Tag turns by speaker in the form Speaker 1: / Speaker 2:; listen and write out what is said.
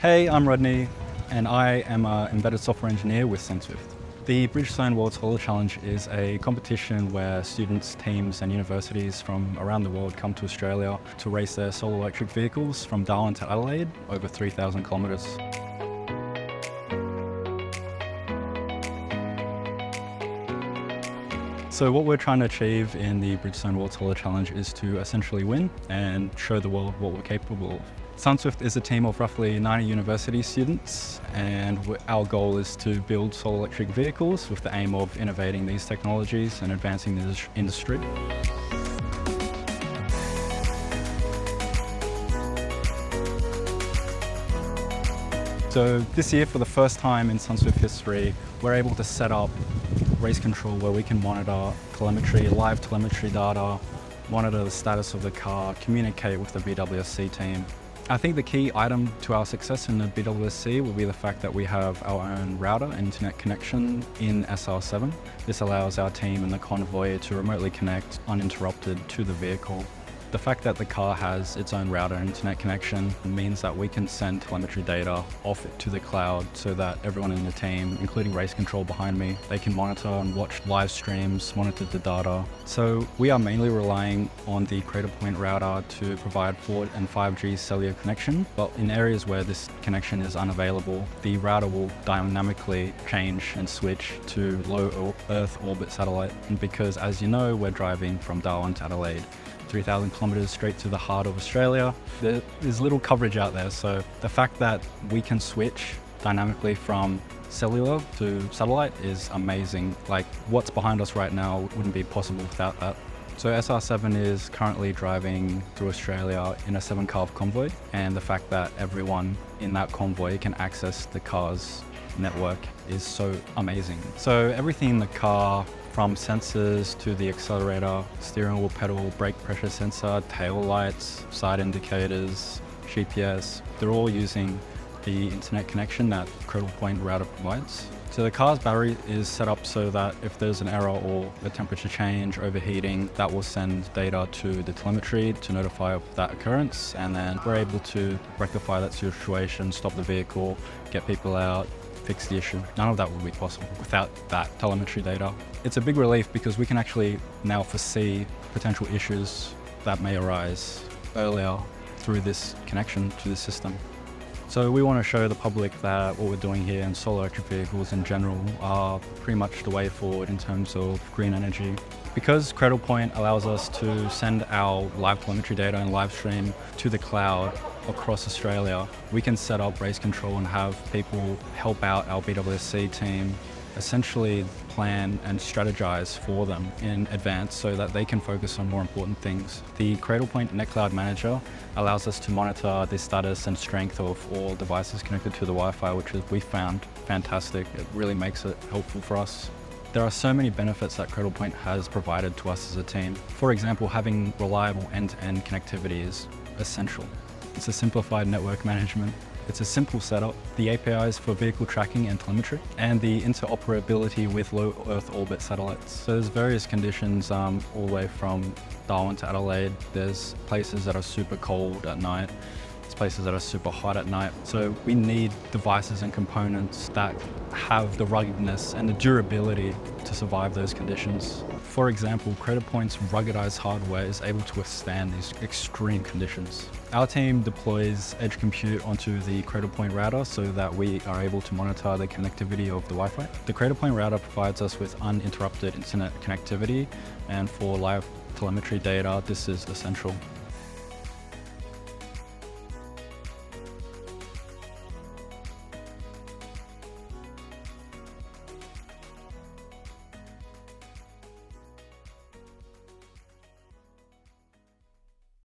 Speaker 1: Hey, I'm Rodney, and I am an embedded software engineer with SunSwift. The Bridgestone World Solar Challenge is a competition where students, teams, and universities from around the world come to Australia to race their solar electric vehicles from Darwin to Adelaide, over 3,000 kilometres. So what we're trying to achieve in the Bridgestone World Solar Challenge is to essentially win and show the world what we're capable of. SunSwift is a team of roughly 90 university students and our goal is to build solar electric vehicles with the aim of innovating these technologies and advancing the industry. So this year, for the first time in SunSwift history, we're able to set up race control where we can monitor telemetry, live telemetry data, monitor the status of the car, communicate with the BWSC team, I think the key item to our success in the BWSC will be the fact that we have our own router and internet connection in SR7. This allows our team and the convoy to remotely connect uninterrupted to the vehicle the fact that the car has its own router internet connection means that we can send telemetry data off to the cloud so that everyone in the team, including race control behind me, they can monitor and watch live streams, monitor the data. So we are mainly relying on the Cradlepoint router to provide 4 and 5G cellular connection, but in areas where this connection is unavailable, the router will dynamically change and switch to low Earth orbit satellite. And because as you know, we're driving from Darwin to Adelaide, 3,000 kilometers straight to the heart of Australia. There's little coverage out there, so the fact that we can switch dynamically from cellular to satellite is amazing. Like what's behind us right now wouldn't be possible without that. So SR7 is currently driving through Australia in a seven car convoy and the fact that everyone in that convoy can access the car's network is so amazing. So everything in the car from sensors to the accelerator, steering wheel pedal, brake pressure sensor, tail lights, side indicators, GPS, they're all using the internet connection that Cradlepoint router provides. So the car's battery is set up so that if there's an error or a temperature change, overheating, that will send data to the telemetry to notify of that occurrence and then we're able to rectify that situation, stop the vehicle, get people out, fix the issue. None of that would be possible without that telemetry data. It's a big relief because we can actually now foresee potential issues that may arise earlier through this connection to the system. So we want to show the public that what we're doing here in solar electric vehicles in general are pretty much the way forward in terms of green energy. Because Cradlepoint allows us to send our live telemetry data and live stream to the cloud across Australia, we can set up race control and have people help out our BWSC team essentially plan and strategize for them in advance so that they can focus on more important things. The Cradlepoint NetCloud Manager allows us to monitor the status and strength of all devices connected to the Wi-Fi, which we found fantastic. It really makes it helpful for us. There are so many benefits that Cradlepoint has provided to us as a team. For example, having reliable end-to-end -end connectivity is essential. It's a simplified network management it's a simple setup, the APIs for vehicle tracking and telemetry, and the interoperability with low Earth orbit satellites. So there's various conditions um, all the way from Darwin to Adelaide. There's places that are super cold at night. There's places that are super hot at night. So we need devices and components that have the ruggedness and the durability to survive those conditions. For example, Cradlepoint's ruggedized hardware is able to withstand these extreme conditions. Our team deploys edge compute onto the Cradlepoint router so that we are able to monitor the connectivity of the Wi-Fi. The Cradlepoint router provides us with uninterrupted internet connectivity and for live telemetry data, this is essential.